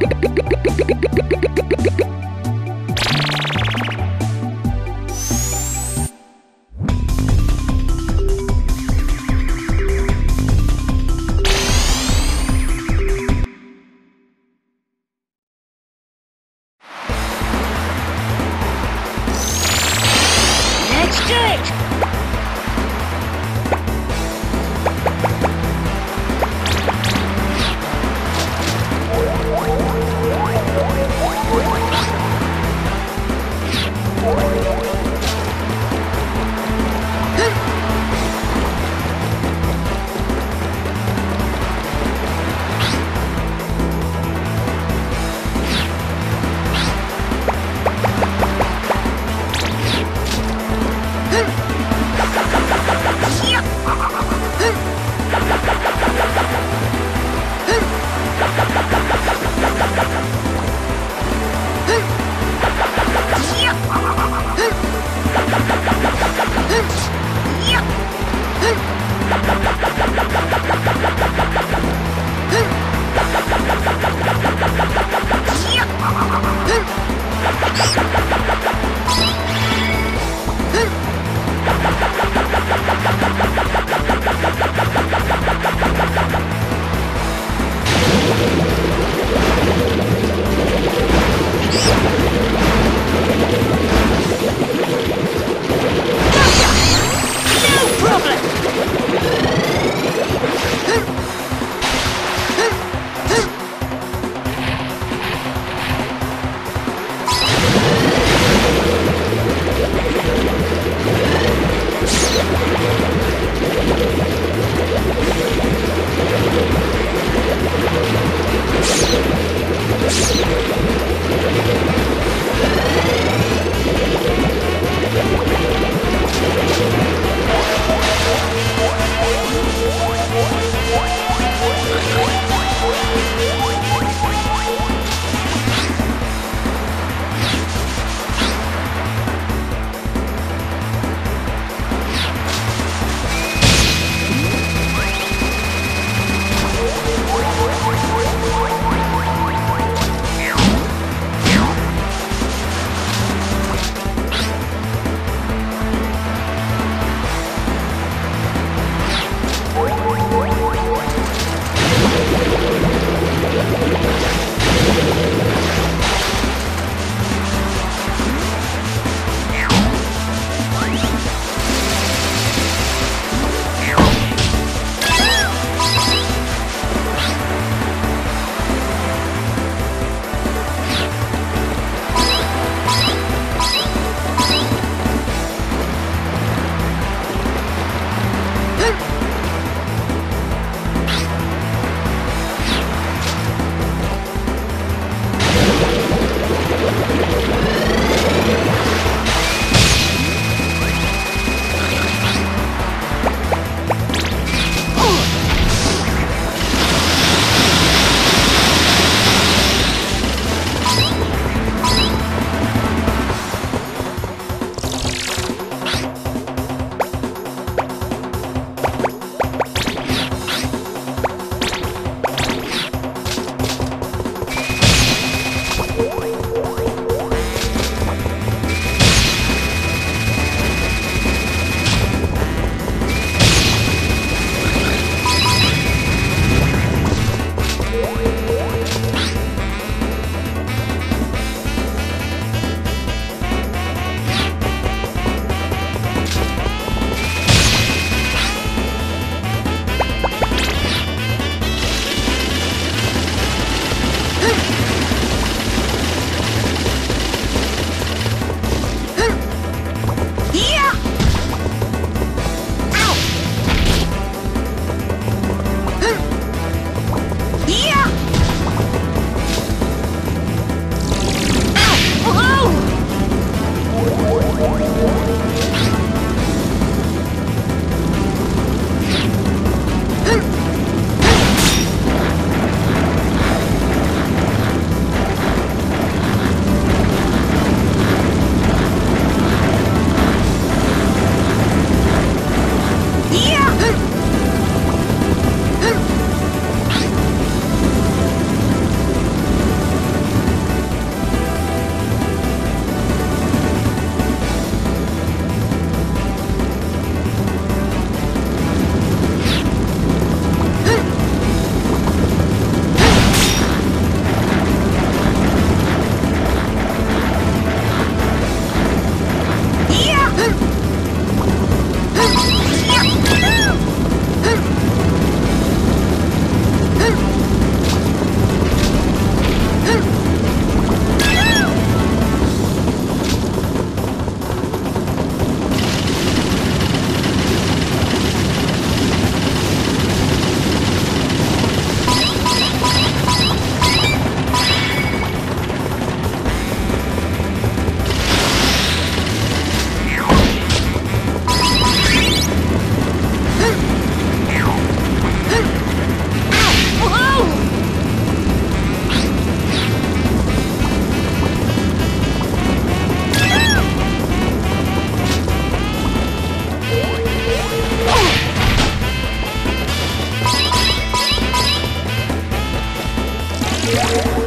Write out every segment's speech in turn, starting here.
Let's Yeah.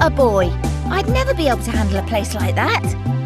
A boy. I'd never be able to handle a place like that.